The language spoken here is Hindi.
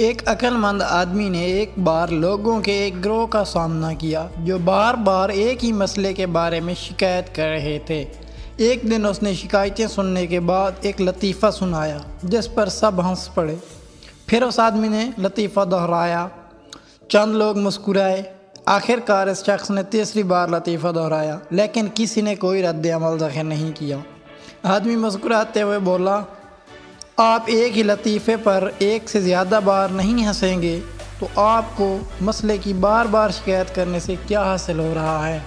एक अक्लमंद आदमी ने एक बार लोगों के एक ग्रोह का सामना किया, जो बार बार एक ही मसले के बारे में शिकायत कर रहे थे। एक दिन उसने शिकायतें सुनने के बाद एक लतीफ़ा सुनाया, जिस पर सब हंस पड़े। फिर उस आदमी ने लतीफ़ा दोहराया, चंद लोग मुस्कुराए। आखिरकार इस शख्स ने तीसरी बार लतीफ़ा दोहराया, लेकिन किसी ने कोई रद्द अमल ज़ाहिर नहीं किया। आदमी मुस्कुराते हुए बोला आप एक ही लतीफ़े पर एक से ज़्यादा बार नहीं हंसेंगे तो आपको मसले की बार बार शिकायत करने से क्या हासिल हो रहा है?